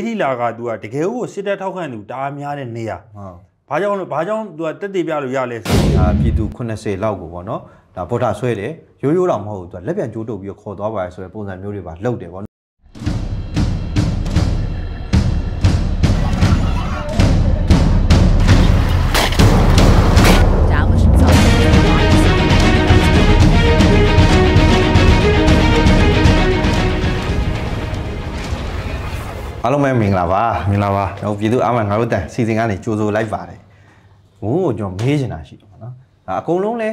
တိလာက तू ကတကယ်ကိုစစ်တပ်ထောက်ခံသူတအားများတဲ့နေရာဟုတ်ဘာကြောင့်လဲဘာကြောင့် तू ကတက်တည်ပြလို့ရလဲဆိုဒါပြည်သူ80လောက်ကိုပေါ့နော်ဒါဗုဒ္ဓဆွဲတယ်ရိုးရိုးတော့မဟုတ်ဘူးသူကလက်ပြန်ကျိုးတုပ်ပြီးတော့ခေါ်သွားပါရဆိုတဲ့ပုံစံမျိုးတွေပါလုပ်တယ်ပေါ့ အားလုံးပဲမင်္ဂလာပါမင်္ဂလာပါကျွန်တော်ပြည်သူအားမန်ငါတို့တန်စီစဉ်ကနေကြိုးစိုးလိုက်ပါတယ်ဘိုးကိုကျွန်တော်မေးချင်တာရှိတယ်ပေါ့နော်ဒါအကုန်လုံးလဲ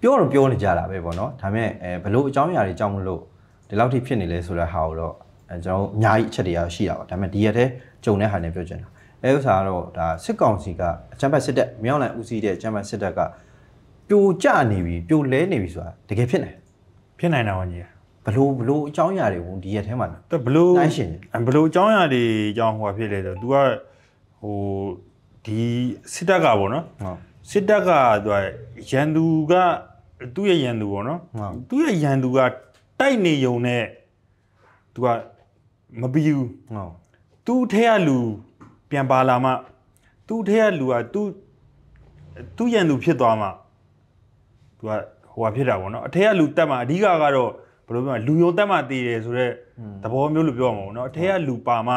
ပြောတော့ပြောနေကြတာပဲပေါ့နော်ဒါပေမဲ့အဲဘလို့အကြောင်းအရာတွေကြောင့်မလို့ဒီလောက်ထိဖြစ်နေလဲဆိုတဲ့ဟာကိုတော့အဲကျွန်တော်အများကြီးအချက်တွေရရှိတာပါဒါပေမဲ့ဒီရက်တည်းကြုံတဲ့ဟာနဲ့ပြောချင်တာအဲဥစ္စာကတော့ဒါစစ်ကောင်စီကအချမ်းဘတ်စစ်တပ်မြောင်းလန်ဦးစီးတဲ့အချမ်းဘတ်စစ်တပ်ကပြိုကျနေပြီပြိုလဲနေပြီဆိုတာတကယ်ဖြစ်နေဖြစ်နိုင်တာဝန်ကြီး ဘလို့ဘလို့အကြောင်းအရာတွေဝင်ဒီရက်ထဲမှာ တဘလို့ နိုင်ရှင် ဘလို့အကြောင်းအရာတွေအကြောင်းဟိုဖြစ်လဲဆို तू ကဟိုဒီစစ်တပ်ကပေါ့နော် ဟုတ် စစ်တပ်က तू ကရန်သူကသူ့ရဲ့ရန်သူပေါ့နော် ဟုတ် သူ့ရဲ့ရန်သူကတိုက်နေုံနဲ့ तू ကမပြီးဘူး ဟုတ် သူ့ထဲကလူပြန်ပါလာမှသူ့ထဲကလူကသူ့သူ့ရန်သူဖြစ်သွားမှသူကဟိုဟာဖြစ်တာပေါ့နော်အထက်ကလူတက်မှအဓိကကတော့ ဘယ်လိုပြောမလဲလူယုံတက်မှတည်တယ်ဆိုတော့သဘောမျိုးလို့ပြောမှာပေါ့နော်အထက်ကလူပါမှ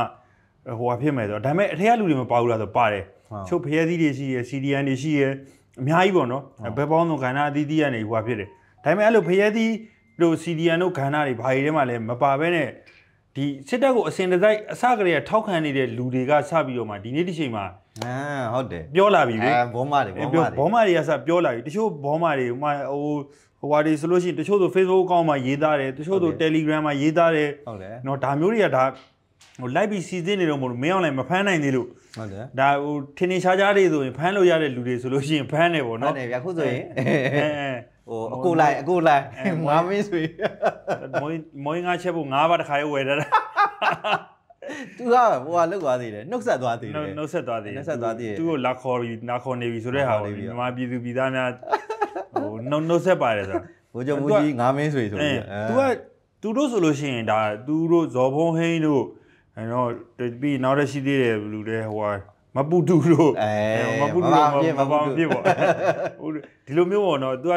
ဟိုဟာဖြစ်မယ်ဆိုတော့ဒါပေမဲ့အထက်ကလူတွေမပါဘူးလားဆိုပါတယ်ချုပ်ဖျဲစည်းတွေရှိရယ် CDN တွေရှိရယ်အများကြီးပေါ့နော်ဘယ်ပေါင်းသောခန္ဓာအသီးသီးကနေဟိုဟာဖြစ်တယ်ဒါပေမဲ့အဲ့လိုဖျဲစည်းတို့ CDN တို့ခန္ဓာတွေဘာတွေထဲမှာလဲမပါဘဲနဲ့ဒီစစ်တပ်ကိုအစဉ်တစိုက်အစကတည်းကထောက်ခံနေတဲ့လူတွေကစပြီးတော့မှဒီနေ့ဒီချိန်မှာအာဟုတ်တယ်ပြောလာပြီလေအဲဘောမတွေဘောမပြောတွေဘောမာတွေကစပြောလာပြီတချို့ဘောမာတွေဟိုမှာ ဟိုဟိုဟာတွေဆိုလို့ရှိရင်တချို့ဆို Facebook အကောင့်မှာရေးသားတယ်တချို့ဆို Telegram မှာရေးသားတယ် ဟုတ်တယ် เนาะဒါမျိုးတွေကဒါဟို live ပြီးစီစဉ်နေတော့မလို့မင်းအောင်လည်းမဖမ်းနိုင်သေးလို့ ဟုတ်တယ် ဒါဟိုထင်းထင်းရှားရှားတွေဆိုရင်ဖမ်းလို့ရတဲ့လူတွေဆိုလို့ရှိရင်ဖမ်းတယ်ပေါ့ ဟုတ် เนาะ တယ်ဗျအခုဆိုရင် အဲအဲ ဟိုအကိုလိုက်အကိုလိုက် အဲ ငါမင်းဆိုရင် မွေးမွေးငါချက်ဖို့၅ပါးတစ်ခါရွယ်တာ သူကဟိုကလုတ်သွားသေးတယ်နှုတ်ဆက်သွားသေးတယ် နှုတ်ဆက်သွားသေး နှုတ်ဆက်သွားသေးတယ် သူ့ကိုလာခေါ်ပြီးလာခေါ်နေပြီဆိုတဲ့ဟာ လာခေါ် ကို နေပြီ မြန်မာပြည်သူပြည်သားများဟို နှုတ်နှုတ်ဆက်ပါတယ်ဆိုတာဘိုးချုပ်မူကြီးငါမင်းဆိုရင်ဆိုအဲပြီးသူကသူတို့ဆိုလို့ရှိရင်ဒါသူတို့ဇော်ဖုံးဟိန်းတို့အဲတော့ပြီးနောက်တစ်ရှိသေးတယ်လူတွေဟိုဟာမပူတူတို့အဲမပူတူတို့မပေါင်းဖြစ်ပေါ့ဟိုဒီလိုမျိုးပေါ့နော်သူက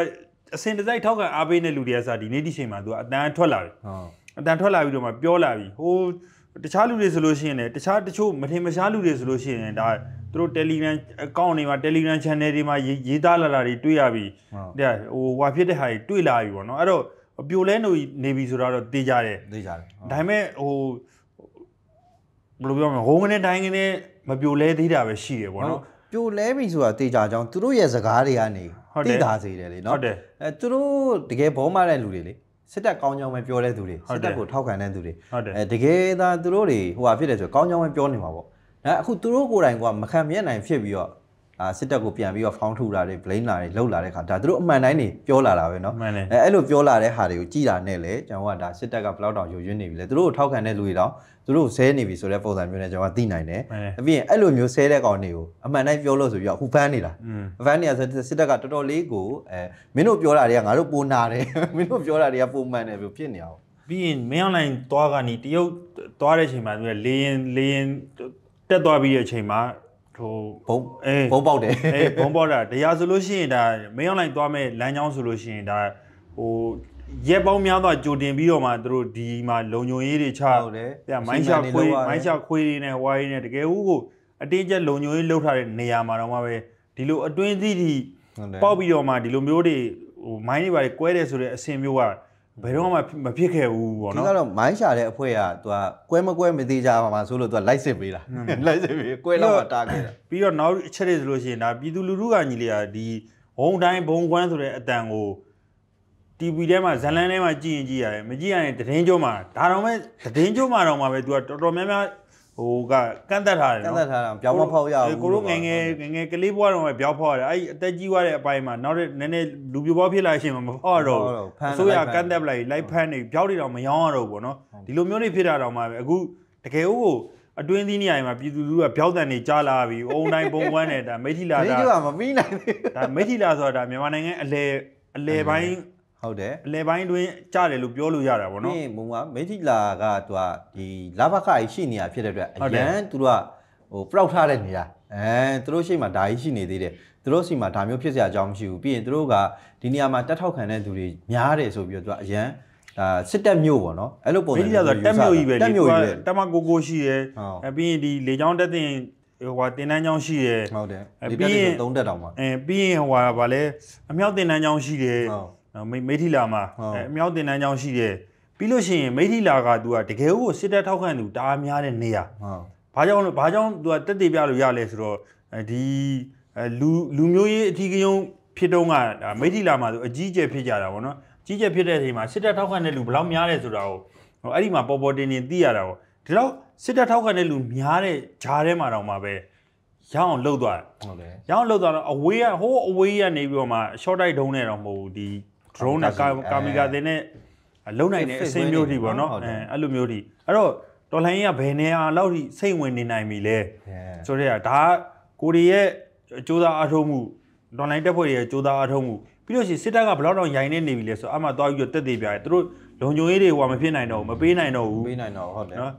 အစင်တစိုက်ထောက်ခံအားပေးတဲ့လူတွေကစားဒီနေ့ဒီချိန်မှာသူကအတန်းထွက်လာပြီဟုတ်အတန်ထွက်လာပြီးတော့မှပြောလာပြီဟို တခြားလူတွေဆိုလို့ရှိရင်လည်းတခြားတချို့မထင်မရှားလူတွေဆိုလို့ရှိရင်ဒါသူတို့ Telegram account တွေမှာ Telegram channel တွေမှာရေးရေးသားလာတာတွေတွေ့ရပြီဟုတ်တဲ့ဟိုဟွာဖြစ်တဲ့ဟာတွေတွေ့လာပြီပေါ့နော်အဲ့တော့ပြိုလဲနေနေပြီဆိုတော့တေးကြတယ်သိကြတယ်ဒါပေမဲ့ဟိုဘယ်လိုပြောမလဲဟိုးကနေတိုင်းကနေမပြိုလဲသေးတာပဲရှိတယ်ပေါ့နော်ပြိုလဲပြီဆိုတာတေချာကြောင်းသူတို့ရဲ့စကားတွေကနေဟုတ်တယ်တိတာစေတယ်လေဟုနော်တ်တယ်အဲသူတို့တကယ်ဘောမတဲ့လူတွေလေ စစ်တပ်ကောင်းကြောင်းပဲပြောတဲ့သူတွေဟုတ်စစ်တယ်တပ်ကိုထောက်ခံတဲ့သူတွေဟုတ်တယ်အဲတကယ်သာသူတို့တွေဟိုဟာဖြစ်တယ်ဆိုကောင်းကြောင်းပဲပြောနေမှာပေါ့အဲအခုသူတို့ကိုယ်တိုင်ကမခံမြင်နိုင်ဖြစ်ပြီးတော့အာ စစ်တပ်ကိုပြန်ပြီးတော့ဖောင်းထူတာတွေ blame လာတွေလှုပ်လာတဲ့ခါဒါသူတို့အမှန်တိုင်းနေပြောလာတာပဲเนาะ မှန်တယ် အဲအဲ့လိုပြောလာတဲ့ဟာတွေကိုကြည်တာနဲ့လေကျွန်တော်ကဒါစစ်တပ်ကဘယ်လောက်တောင်ယိုယွင်းနေပြီလဲသူတို့ကိုထောက်ခံတဲ့လူတွေတောင်သူတို့ကိုဆဲနေပြီဆိုတဲ့ပုံစံမျိုးနဲ့ကျွန်တော်ကသိနိုင်တယ် မှန်တယ် အပြင်အဲ့လိုမျိုးဆဲတဲ့ကောင်တွေကိုအမှန်တိုင်းပြောလို့ဆိုပြီးတော့အခုဖမ်းနေတာ อืม ဖမ်းနေတာဆိုစစ်တပ်ကတော်တော်လေးကိုအဲမင်းတို့ပြောတာတွေကငါတို့ပိုနာတယ်မင်းတို့ပြောတာတွေကပိုမှန်တယ်လို့ဖြစ်နေအောင် ပြီးရင်မင်းအောင်လိုင်းသွားကနေတရုတ်သွားတဲ့အချိန်မှာသူကလေရင်လေရင်တက်သွားပြီးတဲ့အချိန်မှာ ဟိုဘုံအေးဘုံပေါက်တယ်အေးဘုံပေါက်တာတရားဆိုလို့ရှိရင်ဒါမင်းအောင်လိုင်းသွားမဲ့လမ်းကြောင်းဆိုလို့ရှိရင်ဒါဟိုရက်ပေါင်းများစွာကြိုတင်ပြီးတော့မှသူတို့ဒီမှာလုံညုံရေးတွေချဟုတ်တယ်ပြမိုင်းရှာခွေးမိုင်းရှာခွေးတွေနဲ့ဟွားတွေနဲ့တကယ်ဦးကိုအတင်းကျပ်လုံညုံရေးလှုပ်ထားတဲ့နေရာမှာတော့မှပဲဒီလိုအတွင်းသီးဒီဟုတ်တယ်ပေါက်ပြီးတော့မှဒီလိုမျိုးတွေဟိုမိုင်းတွေပါကွဲတယ်ဆိုတဲ့အဆင်မျိုးက ဘယ်တော့မှမဖြစ်ခဲ့ဘူးပေါ့ဒီနော်ကတော့မိုင်းရှာတဲ့အဖွဲကသူကကွဲမကွဲမသေးကြပါမှာဆိုလို့သူကလိုက်စစ်ပေးတာလိုက်စစ်ပေးကွဲတော့မှတားခဲ့တာပြီးတော့နောက်အချက်တွေဆိုလို့ရှိရင်ဒါပြည်သူလူထုကညီလေးကဒီဘုံတိုင်းဘုံကွမ်းဆိုတဲ့အတန်ကို TV ထဲမှာဇလန်းထဲမှာကြည့်ရင်ကြည့်ရတယ်မကြည့်ရရင်တည်င်းကျုံးမှာဒါတော့မဲ့တည်င်းကျုံးမှာတော့မှပဲ तू ကတော်တော်များများ ဟိုကကန့်သက်ထားတယ်ကန့်နော်သက်ထားတာပြောင်းမဖောက်ရဘူးကိုတို့ငယ်ငယ်ငယ်ငယ်ကလေးဘွားတော့ပဲပြောင်းဖောက်ရတယ်အဲ့ဒီအသက်ကြီးသွားတဲ့အပိုင်းမှာနောက်တဲ့နည်းနည်းလူပြပွားဖြစ်လာရှင်မှာမဖောက်ရတော့ဘူးအစိုးရကန့်သက်ပလိုက်လိုက်ဖမ်းနေပြောင်းနေတော့မရောင်းရတော့ဘူးပေါ့နော်ဒီလိုမျိုးတွေဖြစ်တာတော့မှပဲအခုတကယ်ကိုအတွင်းသီးနေရာမှာပြည်သူလူထုကပြောင်းတန်နေကြားလာပြီအုံတိုင်းပုံကွမ်းနဲ့ဒါမိထီလာဒီဒါကမပြီးနိုင်သေးဒါမိထီလာဆိုတာဒါမြန်မာနိုင်ငံအလဲအလဲပိုင်း ဟုတ်တယ်အလဲပိုင်းတွင်ကြားတယ်လို့ပြောလို့ရတာပေါ့နော်ပြီးရင်မုံကမေထီလာကသူကဒီလာဘခကြီးရှိနေတာဖြစ်တဲ့အတွက်အဟုတ်တယ်ရန်သူတို့ကဟိုပရောက်ထားတဲ့နေရာအဲသူတို့ရှိမှဒါကြီးရှိနေသေးတယ်သူတို့စီမှာဒါမျိုးဖြစ်စရာအကြောင်းမရှိဘူးပြီးရင်သူတို့ကဒီနေရာမှာတက်ထောက်ခံတဲ့သူတွေများတယ်ဆိုပြီးတော့သူကအရန်ဒါစစ်တက်မျိုးပေါ့နော်အဲ့လိုပုံစံမိတိလာဆိုတက်မြို့ကြီးပဲတက်မျိုးကြီးပဲတက်မကိုကိုရှိရယ်ဟုတ်အဲပြီးရင်ဒီလေချောင်းတက်တင်ဟိုတင်တန်းချောင်းရှိရယ်ဟုတ်တယ်အဲ့ဒီပြီးတက်ရင်တွေသုံးတက်တောင်မှာအဲပြီးရင်ဟိုဟာဗာလဲအမြောက်တင်တန်းချောင်းရှိတယ်ဟုတ် နော်မိမိထီလာမှာဟုတ်အဲအမြောက်တင်တန်းချောင်းရှိတယ်ပြီးလို့ရှိရင်မိထီလာကသူကတကယ်ကိုစစ်တပ်ထောက်ခံသူတအားများတဲ့နေရာဟုတ်ဘာကြောင့်လဲဘာကြောင့်သူကတက်တည်ပြလို့ရလဲဆိုတော့အဲဒီအဲလူလူမျိုးရေးအထီးကယုံဖြစ်တော့ကဒါမိထီလာမှာသူအကြီးအကျယ်ဖြစ်ကြတာဗောနော်အကြီးအကျယ်ဖြစ်တဲ့အချိန်မှာစစ်တပ်ထောက်ခံတဲ့လူဘယ်လောက်များလဲဆိုတာကိုဟိုအဲ့ဒီမှာပေါ်ပေါ်တင်တင်သိရတာဗောဒီတော့စစ်တပ်ထောက်ခံတဲ့လူများတဲ့ဂျားထဲမှာတော့မှပဲရအောင်လှုပ်သွားတယ်ဟုတ်တယ်ရအောင်လောက်တော့အဝေးကဟိုးအဝေးကနေပြီးတော့မှ short dive ဒုံးနဲ့တော့မဟုတ်ဘူးဒီ drone နဲ့ကာကာမီကာတင်နဲ့လုံနိုင်တဲ့အစင်းမျိုးထိပေါ့နော်ဟုတ်တယ်အဲအဲ့လိုမျိုးထိအဲ့တော့တော်လိုင်းကြီးကဘယ်နေရာလောက်ထိစိတ်ဝင်နေနိုင်ပြီလဲအဲဆိုတော့ဒါကကိုရီရဲ့အကျိုးသားအားထုတ်မှုတော်လိုင်းတက်ဖွဲ့တွေရဲ့အကျိုးသားအားထုတ်မှုပြီးလို့ရှိရင်စစ်တပ်ကဘယ်လောက်တော့ရိုင်းနေနေပြီလဲဆိုတော့အမှသွားပြီးတော့တက်သေးပြတယ်သူတို့လုံခြုံရေးတွေဟိုမဖြစ်နိုင်တော့ဘူးမပေးနိုင်တော့ဘူးပေးနိုင်တော့ဟုတ်တယ်နော်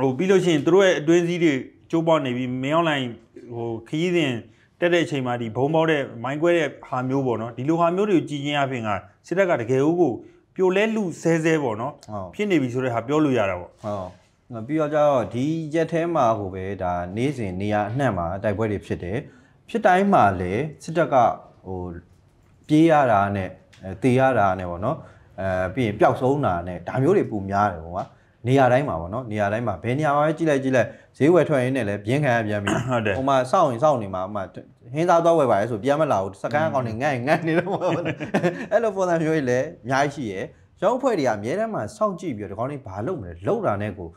ဟိုပြီးလို့ရှိရင်သူတို့ရဲ့အတွင်းစည်းတွေကျိုးပေါက်နေပြီးမင်းအောင်လိုင်းဟိုခရီးစဉ် တက်တဲ့အချိန်မှာဒီဘုံပေါက်တဲ့မိုင်းကွဲတဲ့ဟာမျိုးပေါ့နော်ဒီလိုဟာမျိုးတွေကိုကြည်ကျင်ရပြင်ကစစ်တပ်ကတကယ်ကိုပြိုလဲလူဆဲဆဲပေါ့နော်ဟုတ်ဖြစ်နေပြီဆိုတဲ့ဟာပြောလို့ရတာပေါ့ဟုတ်ပြီးတော့ကျတော့ဒီရက်ထဲမှာဟိုပဲဒါနေ့စဉ်နေရာအနှံ့မှာတိုက်ပွဲတွေဖြစ်တယ်ဖြစ်တိုင်းမှာလည်းစစ်တပ်ကဟိုပြေးရတာနဲ့အဲတေးရတာနဲ့ပေါ့နော်အဲပြီးရင်ပျောက်ဆုံးတာနဲ့ဒါမျိုးတွေပူများတယ်ပေါ့ကွာ နေရာတိုင်းမှာပေါ့နော်နေရာတိုင်းမှာဘယ်နေရာမှာပဲကြည့်လိုက်ကြည့်လိုက်ဈေးဝယ်ထွက်ရင်းနဲ့လည်းပြင်းခံရပြန်ပြီဟုတ်တယ်ဟိုမှာစောင့်ရင်စောင့်နေမှာဟိုမှာဟင်းသားတော့ဝယ်ပါလေဆိုပြန်မလာဘူးစကန်အကောင့်တွေငတ်ရင်ငတ်နေတော့မှာပေါ့အဲ့လိုပုံစံမျိုးကြီးလည်းအများကြီးရှိရယ်ကျောင်းအဖွဲ့တွေကအများတန်းမှာစောင့်ကြည့်ပြီးတော့ဒီကောင်းလေးဘာလုပ်မလဲလုပ်တာနဲ့ကို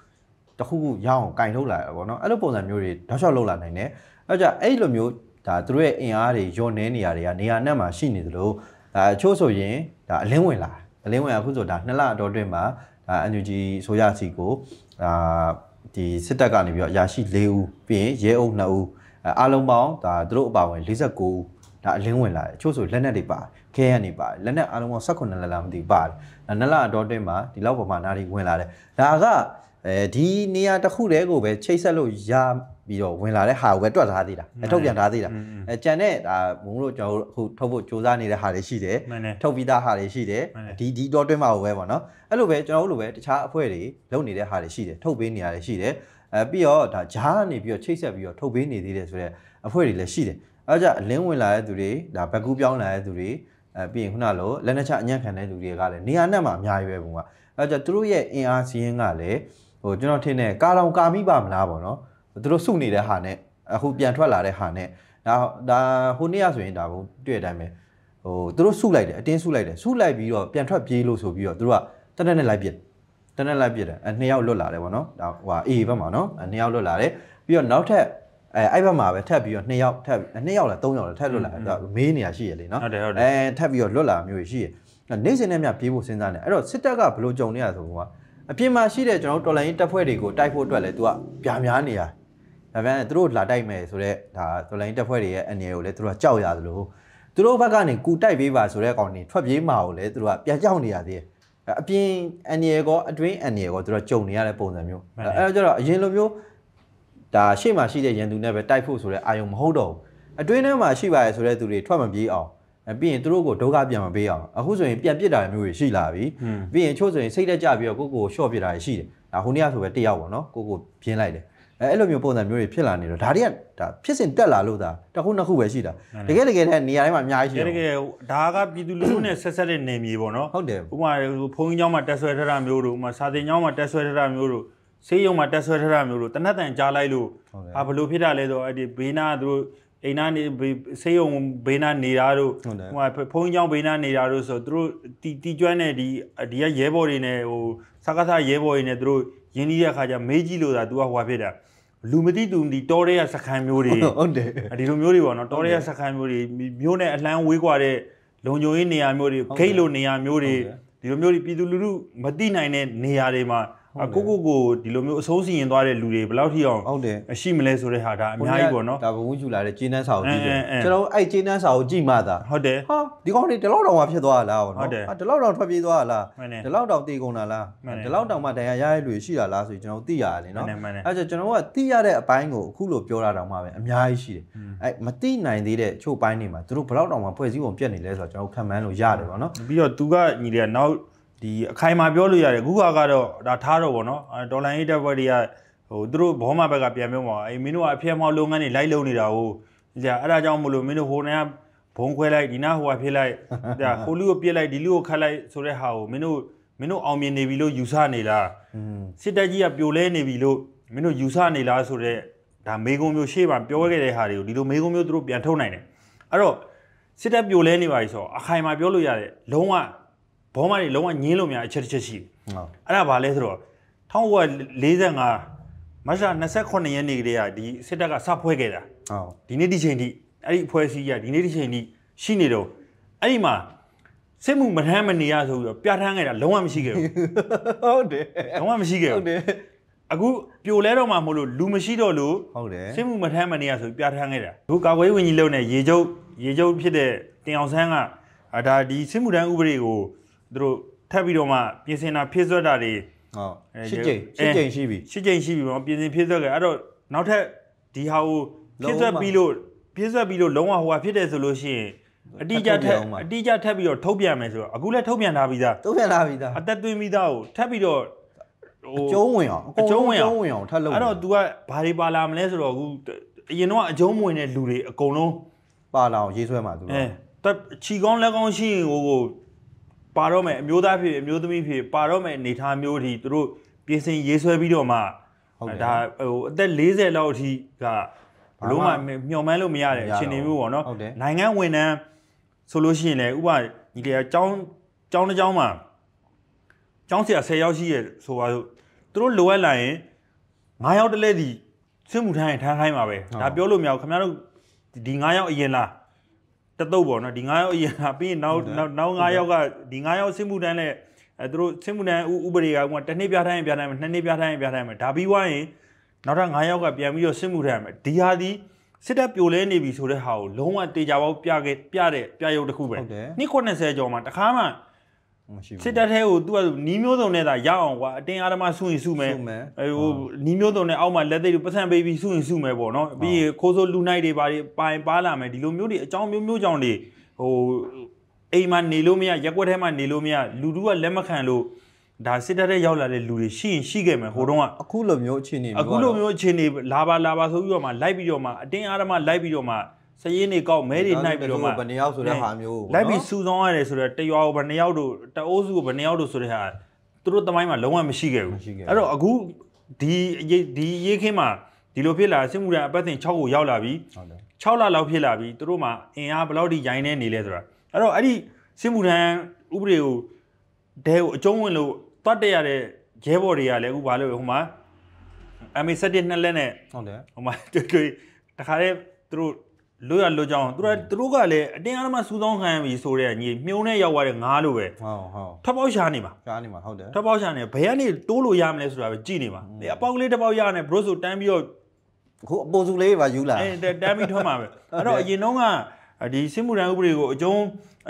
တခုခုရအောင်ကင်ထုတ်လာရပေါ့နော်အဲ့လိုပုံစံမျိုးတွေတောက်လျှောက်လုပ်လာနိုင်တယ်အဲ့ကြအဲ့လိုမျိုးဒါသူတို့ရဲ့အင်အားတွေညော့နေနေရတွေကနေရာနဲ့မှာရှိနေသလိုဒါအချို့ဆိုရင်ဒါအလင်းဝင်လာအလင်းဝင်အခုဆိုဒါနှစ်လအတော်တွင်းမှာ ဒါ NUG ဆိုရစီကိုဒါဒီစစ်တပ်ကနေပြီးတော့အရာရှိ၄ဦးပြီးရင်ရဲအုပ်2ဦးအဲအားလုံးပေါင်းဒါသူတို့အပါဝင်49ဦးဒါအလင်းဝင်လာတယ်အချို့ဆိုလက်နက်တွေပါတယ်ခဲရနေပါတယ်လက်နက်အားလုံးပေါင်း18လက်လားမသိဘူးပါတယ်ဒါနှစ်လအတော်တွင်းမှာဒီလောက်ပမာဏတွေဝင်လာတယ်ဒါကအဲဒီနေရာတစ်ခုတည်းကိုပဲချိတ်ဆက်လို့ရ ပြီးတော့ဝင်လာတဲ့ဟာကိုပဲတွက်ထားသေးတာအဲထုတ်ပြန်ထားသေးတာအဲကြံတဲ့ဒါမုံတို့ကျွန်တော်တို့အခုထုတ်ဖို့စူးစမ်းနေတဲ့ဟာတွေရှိတယ်မှန်တယ်ထုတ်ပြီးသားဟာတွေရှိတယ်မှန်တယ်ဒီဒီတော့တွင်းမှာပဲပေါ့နော်အဲ့လိုပဲကျွန်တော်တို့လိုပဲတခြားအဖွဲ့တွေလုပ်နေတဲ့ဟာတွေရှိတယ်ထုတ်ပေးနေရတယ်ရှိတယ်အဲပြီးတော့ဒါဂျားကနေပြီးတော့ချိတ်ဆက်ပြီးတော့ထုတ်ပေးနေသေးတယ်ဆိုတော့အဖွဲ့တွေလည်းရှိတယ်အဲဒါကြင့်အလင်းဝင်လာတဲ့သူတွေဒါဘက်ကူးပြောင်းလာတဲ့သူတွေအဲပြီးရင်ခုနလိုလက်နက်ချအညံ့ခံတဲ့လူတွေကလည်းနေရာနဲ့မှာအများကြီးပဲပုံကအဲဒါကြင့်သူတို့ရဲ့အင်အားစီးရင်ကလည်းဟိုကျွန်တော်ထင်တယ်ကာလောင်ကာမိပါမလားပေါ့နော် သူတို့စုနေတဲ့ဟာနဲ့အခုပြန်ထွက်လာတဲ့ဟာနဲ့ဒါဒါဟိုနေ့ကဆိုရင်ဒါဘုံတွေ့တဲ့အတိုင်းပဲဟိုသူတို့စုလိုက်တယ်အတင်းစုလိုက်တယ်စုလိုက်ပြီးတော့ပြန်ထွက်ပြေးလို့ဆိုပြီးတော့သူတို့ကတက်တက်နဲ့လိုက်ပစ်တက်တက်လိုက်ပစ်တယ်အဲနှစ်ယောက်လွတ်လာတယ်ဗောနော်ဒါဟိုဟာအေဘက်မှာနော်အဲနှစ်ယောက်လွတ်လာတယ်ပြီးတော့နောက်ထပ်အဲအဲ့ဘက်မှာပဲထပ်ပြီးတော့နှစ်ယောက်ထပ်နှစ်ယောက်လားသုံးယောက်လားထပ်လွတ်လာတယ်သူကမေးနေရရှိရလေနော်ဟုတ်တယ်ဟုတ်တယ်အဲထပ်ပြီးတော့လွတ်လာမျိုးရှိရနေစဉ်နဲ့မြပြေးဖို့စဉ်းစားနေအဲ့တော့စစ်တပ်ကဘလို့ကြုံနေရဆိုတော့အပြင်မှာရှိတဲ့ကျွန်တော်တို့တော်လိုင်းတပ်ဖွဲ့တွေကိုတိုက်ဖို့အတွက်လဲသူကပြာများနေရ ဒါပြန်သူတို့လာတိုက်မယ်ဆိုတော့ဒါတော်လိုင်းတပ်ဖွဲ့တွေရဲ့အနေကိုလဲသူတို့ကကြောက်ရသလိုသူတို့ဘက်ကနေကူတိုက်ပေးပါဆိုတဲ့ကောင်တွေထွက်ပြေးမှာကိုလည်းသူတို့ကပြန်ကြောက်နေရသေးတယ်အဲ့အပြင်အန်ရီကောအတွင်းအန်ရီကောသူတို့ကြုံနေရတဲ့ပုံစံမျိုးမှန်တယ်အဲ့တော့ကျတော့အရင်လိုမျိုးဒါရှေ့မှာရှိတဲ့ရန်သူနဲ့ပဲတိုက်ဖို့ဆိုတဲ့အာယုံမဟုတ်တော့ဘူးအတွင်းထဲမှာရှိပါရဲ့ဆိုတဲ့သူတွေထွက်မပြေးအောင်အဲ့ပြီးရင်သူတို့ကိုဒုက္ခပြန်မပေးအောင်အခုဆိုရင်ပြန်ပစ်တာမျိုးတွေရှိလာပြီဟွန်းပြီးရင်ချို့ဆိုရင်စိတ်တက်ကြပြီးတော့ကိုယ့်ကိုယ်ရှော့ပစ်တာတွေရှိတယ်ဒါဟိုနေ့ကဆိုပဲတစ်ယောက်ပေါ့နော်ကိုယ့်ကိုယ်ပြင်းလိုက်တယ် အဲအဲ့လိုမျိုးပုံစံမျိုးတွေဖြစ်လာနေတော့ဒါတွေကဒါဖြစ်စဉ်တက်လာလို့ဒါတစ်ခုနှစ်ခုပဲရှိတာတကယ်တကယ်တည်းနေရာတိုင်းမှာအများကြီးရှိတတယ်ကယ်တကယ်ဒါကပြည်သူလူထုနဲ့ဆက်ဆက်တဲ့နေမြေပေါ့နော်ဟုတ်တယ်ဥပမာဘုန်းကြီးကျောင်းမှာတက်ဆွဲထတာမျိုးတို့ဥပမာစာသင်ကျောင်းမှာတက်ဆွဲထတာမျိုးတို့ဆေးရုံမှာတက်ဆွဲထတာမျိုးတို့တနတ်တန်ကြားလိုက်လို့ဟုတ်တယ်အာဘယ်လိုဖြစ်တာလဲဆိုတော့အဲ့ဒီဘေးနာကသူတို့အိမ်နာနေဘေးဆေးရုံဘေးနာနေတာတို့ဟုတ်တယ်ဥပမာဘုန်းကြီးကျောင်းဘေးနာနေတာတို့ဆိုသူတို့တီတီကျွမ်းတဲ့ဒီဒီကရဲဘော်တွေနဲ့ဟိုစကားစားရဲဘော်တွေနဲ့သူတို့ရင်းနှီးတဲ့အခါကျမေးကြည့်လို့သာ तू ကဟိုဟာဖြစ်တာ လူမသိသူမသိတောရဲကစခန်းမျိုးတွေ ဟုတ်တယ် ဒီလိုမျိုးတွေပေါ့နော်တောရဲကစခန်းမျိုးတွေမျိုးနဲ့အလန်းဝေးกว่าတဲ့လုံခြုံရေးနေရာမျိုးတွေ ဟုတ်တယ် ဂိတ်လိုနေရာမျိုးတွေ ဟုတ်တယ် ဒီလိုမျိုးတွေပြည်သူလူထုမသိနိုင်တဲ့နေရာတွေမှာ အ ကိုကိုကိုဒီလိုမျိုးအဆုံးစီရင်သွားတဲ့လူတွေဘယ်လောက်ထိအောင်ဟုတ်တယ်ရှိမလဲဆိုတဲ့ဟာဒါအများကြီးပေါ့နော်ဒါဘဝကျူလာတဲ့ကျင်းနှန်းစာကိုကြည့်တယ်အဲအဲအဲကျွန်တော်တို့အဲ့ကျင်းနှန်းစာကိုကြည့်မှသာဟုတ်တယ်ဟာဒီကောင်တွေဒီလောက်တောင်မှဖြစ်သွားတာလားဗောဟုတ်တယ်နော်ဟာဒီလောက်တောင်ထွက်ပြေးသွားတာလားမှန်တယ်ဒီလောက်တောင်တေကုန်တာလားမှန်တယ်ဒီလောက်တောင်မှတရားရတဲ့လူတွေရှိတာလားဆိုပြီးကျွန်တော်တို့သိရတယ်လေနော်မှန်တယ်မှန်တယ်အဲ့ဒါကြောင့်ကျွန်တော်တို့ကသိရတဲ့အပိုင်းကိုအခုလိုပြောတာတောင်မှပဲအများကြီးရှိတယ်အဲ့မသိနိုင်သေးတဲ့ချို့ပိုင်းတွေမှာသူတို့ဘယ်လောက်တောင်မှဖွဲ့စည်းပုံပြက်နေလဲဆိုတော့ကျွန်တော်တို့ခံမှန်းလို့ရတယ်ဗောနော်ပြီးတော့သူကညီတွေကနောက် ဒီအခိုင်အမာပြောလို့ရတယ်အခုကတော့ဒါထားတော့ဗောနော်အဲဒေါ်လာရေးတက်ဘက်တွေကဟိုသူတို့ဘောမဘက်ကပြန်ပြောမှာအေးမင်းတို့ကအဖျက်မောက်လုပ်ငန်းတွေလိုက်လုပ်နေတာကိုကြာအဲ့ဒါကြောင့်မလို့မင်းတို့ဟိုနေကဘုံခွဲလိုက်ဒီနာဟိုကဖြစ်လိုက်ဒါဟိုလူကိုပြစ်လိုက်ဒီလူကိုခတ်လိုက်ဆိုတဲ့ဟာကိုမင်းတို့မင်းတို့အောင်မြင်နေပြီလို့ယူဆနေလားอืมစစ်တပ်ကြီးကပြိုလဲနေပြီလို့မင်းတို့ယူဆနေလားဆိုတော့ဒါမေကုံမျိုးရှေ့မှာပြောခဲ့တဲ့ဟာတွေကိုဒီလိုမေကုံမျိုးသူတို့ပြန်ထုတ်နိုင်တယ်အဲ့တော့စစ်တပ်ပြိုလဲနေပါပြီဆိုတော့အခိုင်အမာပြောလို့ရတယ်လုံးဝ ဘောမတွေလုံးဝညင်းလို့များအချက်တစ်ချက်ရှိတယ်ဟုတ်အဲ့ဒါဘာလဲဆိုတော့1945မတ်လ28ရက်နေ့ကတည်းကဒီစစ်တပ်ကစဖွဲ့ခဲ့တာဟုတ်ဒီနေ့ဒီချိန်ထိအဲ့ဒီအဖွဲ့အစည်းကဒီနေ့ဒီချိန်ထိရှိနေတော့အဲ့ဒီမှာစစ်မှုမထမ်းမနေရဆိုပြီးတော့ပြဋ္ဌာန်းခဲ့တာလုံးဝမရှိခဲ့ဘူးဟုတ်တယ်လုံးဝမရှိခဲ့ဟုဘူးတ်တယ်အခုပြိုလဲတော့မှမလို့လူမရှိတော့လို့ဟုတ်တယ်စစ်မှုမထမ်းမနေရဆိုပြီးပြဋ္ဌာန်းခဲ့တာအခုကာကွယ်ရေးဝန်ကြီးလုပ်နေရေကျုပ်ရေကျုပ်ဖြစ်တဲ့တင်အောင်ဆန်းကအာဒါဒီစစ်မှုထမ်းဥပဒေကို သူတို့ထပ်ပြီးတော့မှပြင်ဆင်တာဖြစ်စွက်တာတွေဟုတ်အဲရှစ်ကြိမ်အဲရှစ်ကြိမ်ရှိပြီရှစ်ကြိမ်ရှိပြီပေါ့ပြင်ဆင်ဖြစ်စွက်ခဲ့အဲ့တော့နောက်ထပ်ဒီဟာကိုဖြစ်စွက်ပြီးလို့ဖြစ်စွက်ပြီးလို့လုံးဝဟိုဟာဖြစ်တယ်ဆိုလို့ရှိရင်အတိအကျထက်အတိအကျထပ်ပြီးတော့ထုတ်ပြန်မယ်ဆိုတော့အခုလည်းထုတ်ပြန်ထားပြီးသားတုံးပြန်လာပြီသားအသက်သွင်းပြီးသားကိုထပ်ပြီးတော့ဟိုအကျုံးဝင်အောင်အကျုံးဝင်အောင်အကျုံးဝင်အောင်ထပ်လုပ်အဲ့တော့ तू ကဘာတွေပါလာမလဲဆိုတော့အခုအရင်တော့အကျုံးမဝင်တဲ့လူတွေအကုန်လုံးပါလာအောင်ရေးဆွဲမှာသူအဲတို့တက်ချီကောင်းလက်ကောင်းရှိရင်ဟိုကို ပါတော့မယ်အမျိုးသားဖြစ်အမျိုးသမီးဖြစ်ပါတော့မယ်အနေထားမျိုးတွေသူတို့ပြင်ဆင်ရေးဆွဲပြီးတော့မှဒါဟိုအသက်40လောက်အထိကဘလို့မှမျှော်မှန်းလို့မရတဲ့အခြေအနေမျိုးပေါ့နော်နိုင်ငံဝန်ထမ်းဆိုလို့ရှိရင်လည်းဥပညီလေးအကြောင်းကျောင်းတစ်ကျောင်းမှာကျောင်းဆရာ10ယောက်ရှိရဆိုပါစို့သူတို့လိုအပ်လာရင်9ယောက်တလဲစီဆွမှုထမ်းရင်ထမ်းခိုင်းပါပဲဒါပြောလို့မရဘူးခင်ဗျားတို့ဒီ9ယောက်အရင်လား တတုပ်ပေါ့နော်ဒီ9ယောက်အရင်လားပြီးရင်နောက်နောက်နောက်9ယောက်ကဒီ9ယောက်စစ်မှုထမ်းနဲ့အဲသူတို့စစ်မှုထမ်းဥဥပဒေကဥပမာတစ်နှစ်ပြထိုင်းရင်ပြထိုင်းမယ်နှစ်နှစ်ပြထိုင်းရင်ပြထိုင်းမယ်ဒါပြီးွားရင်နောက်ထပ်9ယောက်ကပြန်ပြီးတော့စစ်မှုထမ်းရမယ်ဒီဟာဒီစစ်တပ်ပြိုလဲနေပြီဆိုတဲ့ဟာကိုလုံးဝတေချာပေါက်ပြခဲ့ပြတဲ့ပြရုပ်တစ်ခုပဲဟုတ်တယ်နှစ်90ကျော်မှာတခါမှ မရှိဘူးစစ်တပ်ထဲကိုသူကနီးမျိုးစုံနဲ့သာရအောင်ကွာအတင်းအားဓမ္မစုရင်စုမယ်စုမယ်အဲဟိုနီးမျိုးစုံနဲ့အောက်မှာလက်သိပ်ပတ်စံပေးပြီးစုရင်စုမယ်ပေါ့နော်ပြီးရင်ခိုးဆိုးလူနိုင်တွေပါတွေပိုင်ပါလာမယ်ဒီလိုမျိုးတွေအကြောင်းမျိုးမျိုးကြောင့်တွေဟိုအိမ်မှာနေလို့မရရက်ွက်ထဲမှာနေလို့မရလူတူကလက်မခံလို့ဒါစစ်တပ်ထဲရောက်လာတဲ့လူတွေရှိရင်ရှိခဲ့မယ်ဟိုတုန်းကအခုလိုမျိုးအခြေအနေအခုလိုမျိုးအခြေအနေလာပါလာပါဆိုပြီးတော့မှလိုက်ပြီးတော့မှအတင်းအားဓမ္မလိုက်ပြီးတော့မှ စည်ရင်းတွေကောက်မဲတွေနှိုက်ပြီးတော့မှဘယ်နှစ်ယောက်ဆိုတဲ့ဟာမျိုးလိုက်ပြီးစူဆောင်းရတယ်ဆိုတော့တရွာကိုဘယ်နှစ်ယောက်တို့တအိုးစုကိုဘယ်နှစ်ယောက်တို့ဆိုတဲ့ဟာသူတို့တမိုင်းမှာလုံးဝမရှိခဲ့ဘူးအဲ့တော့အခုဒီအရေးဒီရေးခင်းမှာဒီလိုဖြစ်လာစစ်မှုထမ်းအပတ်စဉ်6ကိုရောက်လာပြီဟုတ်တယ်6လလောက်ဖြစ်လာပြီသူတို့မှာအင်အားဘယ်လောက်ထိရိုင်းနေနေလဲဆိုတာအဲ့တော့အဲ့ဒီစစ်မှုထမ်းဥပဒေကိုဒဲကိုအကျုံးဝင်လို့တတ်တက်ရတဲ့ရဲဘော်တွေကလည်းအခုဘာလို့လဲဟိုမှာ MA7 နှစ်လက်နဲ့ဟုတ်တယ်ဟိုမှာတွေ့တွေ့တခါတည်းသူတို့ လွတ်ရလွတ်ကြအောင်သူတို့သူတို့ကလည်းအတင်းအားမစူးစောင်းခံရပြီဆိုတဲ့ညီမြုံနဲ့ရောက်သွားတဲ့ငါးလိုပဲဟုတ်ဟုတ်ထပ်ပေါက်ရှာနေမှာကြားနေမှာဟုတ်တယ်ထပ်ပေါက်ရှာနေဘယ်ကနေတိုးလို့ရမလဲဆိုတာပဲကြည့်နေမှာဒီအပေါက်ကလေးတစ်ပေါက်ရနေဘရို့ဆိုတန်းပြီးတော့အခုအပေါ်စုလေးပါယူလာအဲတန်းပြီးထွန်းမှာပဲအဲ့တော့အရင်တော့ကဒီစစ်မှုထမ်းဥပဒေကိုအကျုံး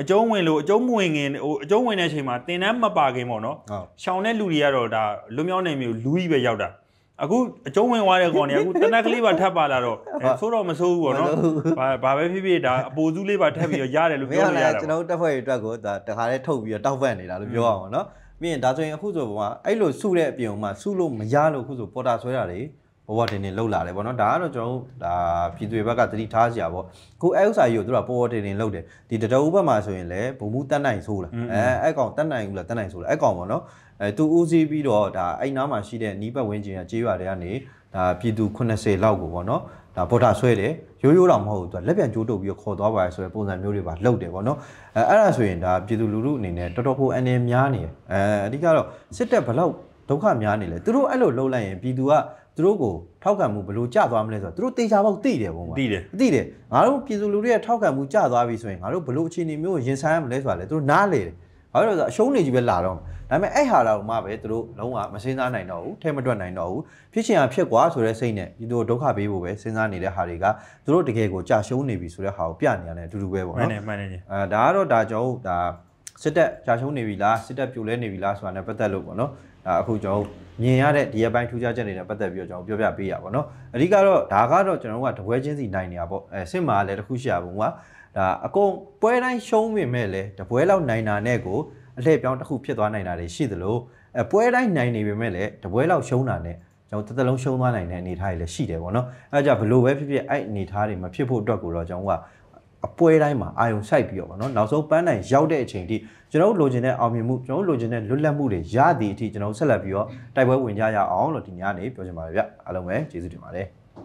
အကျုံးဝင်လို့အကျုံးမဝင်ခင်ဟိုအကျုံးဝင်တဲ့အချိန်မှာတင်တန်းမပါခင်ပေါ့နော်ဟုတ်ရှောင်းတဲ့လူတွေကတော့ဒါလွတ်မြောက်နေမျိုးလူကြီးပဲရောက်တာ အခုအကျုံးဝင်သွားတဲ့ကောင်တွေအခုတနက်ကလေးပါထပ်ပါလာတော့အဲဆိုးတော့မဆိုးဘူးပေါ့နော်ဘာဘာပဲဖြစ်ဖြစ်ဒါအပိုစုလေးပါထပ်ပြီးတော့ရတယ်လို့မပြောင်းကလို့ရလည်းတာကျွန်တော်တို့တက်ဖွဲ့တွေအတွက်ကိုဒါတခါလေးထုတ်ပြီးတော့တောက်ဖက်နေတာလို့ပြောရအောင်နော်ပြီးရင်ဒါဆိုရင်အခုဆိုပေါ့အဲ့လိုစုတဲ့အပြင်မှာစုလို့မရလို့အခုဆိုပေါ်တာဆွဲတာတွေ ဘဝတင်တင်လှုပ်လာတယ်ပေါ့နော်ဒါကတော့ကျွန်တော်တို့ဒါပြည်သူတွေဘက်ကသတိထားစရာပေါ့ခုအဲဥစ္စာကြီးကိုသူကပေါ်ပေါ်တင်တင်လှုပ်တယ်ဒီတတော်ဥပမာဆိုရင်လည်းဘုံမှုတက်နိုင်ဆိုးလားအဲအဲ့ကောင်တက်နိုင်ဘူးလားတက်နိုင်ဆိုးလားအဲ့ကောင်ပေါ့နော်အဲသူဦးစီးပြီးတော့ဒါအဲ့နားမှာရှိတဲ့နီးပတ်ဝန်းကျင်ကကြေးရွာတွေကနေဒါပြည်သူ80လောက်ကိုပေါ့နော်ဒါပေါ်တာဆွဲတယ်ရိုးရိုးတော့မဟုတ်ဘူးသူကလက်ပြန်ကျိုးတုပ်ပြီးတော့ခေါ်သွားပါရဆိုတဲ့ပုံစံမျိုးတွေပါလှုပ်တယ်ပေါ့နော်အဲအဲ့ဒါဆိုရင်ဒါပြည်သူလူထုအနေနဲ့တော်တော်ကိုအနေများနေတယ်အဲအဓိကတော့စစ်တပ်ဘလောက်ဒုက္ခများနေလဲသူတို့အဲ့လိုလှုပ်လိုက်ရင်ပြည်သူက သူတို့ကိုထောက်ခံမှုဘယ်လိုကျသွားမလဲဆိုတော့သူတို့တေချာပေါက်သိတယ်ပုံမှာသိတယ်သိတယ်ငါတို့ပြည်သူလူထုရဲ့ထောက်ခံမှုကျသွားပြီဆိုရင်ငါတို့ဘယ်လိုအခြေအနေမျိုးကိုရင်ဆိုင်ရမလဲဆိုတာလေသူတို့နားလေတယ်ဘာလို့လဲဆိုတော့အရှုံးနေကြီးပဲလာတော့ဒါပေမဲ့အဲ့ဟာတော့မှပဲသူတို့လုံးဝမစင်းစားနိုင်တော့ဘူးထဲမတွက်နိုင်တော့ဘူးဖြစ်ချင်တာဖြစ်ကွာဆိုတဲ့စိတ်နဲ့ဒီလိုဒုက္ခပေးဖို့ပဲစဉ်းစားနေတဲ့ဟာတွေကသူတို့တကယ်ကိုကြာရှုံးနေပြီဆိုတဲ့ဟာကိုပြနေရတယ်အတူတူပဲပေါ့မှန်နော်တယ်မှန်တယ်ကြီးအဲဒါကတော့ဒါကျွန်တော်တို့ဒါစစ်တပ်ကြာရှုံးနေပြီလားစစ်တပ်ပြိုလဲနေပြီလားဆိုတာနဲ့ပတ်သက်လို့ပေါ့နော်ဒါ အခုကျွန်တော်တို့မြင်ရတဲ့ဒီရက်ပိုင်းထူးခြားချက်တွေနဲ့ပတ်သက်ပြီးတော့ကျွန်တော်ပြောပြပေးရပါတော့အဓိကတော့ဒါကတော့ကျွန်တော်တို့ကတပွဲချင်းစီနိုင်နေတာပေါ့အဲစစ်မှာလည်းတစ်ခုရှိရပုံကဒါအကုန်ပွဲတိုင်းရှုံးပေမဲ့လည်းတပွဲလောက်နိုင်တာနဲ့ကိုအလှည့်ပြောင်းတစ်ခုဖြစ်သွားနိုင်တာတွေရှိသလိုအဲပွဲတိုင်းနိုင်နေပေမဲ့လည်းတပွဲလောက်ရှုံးတာနဲ့ကျွန်တော်တစ်သက်လုံးရှုံးသွားနိုင်တဲ့အနေအထားတွေလည်းရှိတယ်ပေါ့နော်အဲဒါကြောင့်ဘလို့ပဲဖြစ်ဖြစ်အဲ့အနေအထားတွေမဖြစ်ဖို့အတွက်ကိုတော့ကျွန်တော်က အပွဲတိုင်းမှာအာယုံစိုက်ပြီးတော့ဗောနော်နောက်ဆုံးပန်းနိုင်ရောက်တဲ့အချိန်ထိကျွန်တော်တို့လိုချင်တဲ့အောင်မြင်မှုကျွန်တော်တို့လိုချင်တဲ့လွတ်လပ်မှုတွေရသည့်အထိကျွန်တော်တို့ဆက်လက်ပြီးတော့တိုက်ပွဲဝင်ကြရအောင်လို့ဒီညနေပြောချင်ပါတယ်ဗျအားလုံးပဲကျေးဇူးတင်ပါတယ်